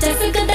South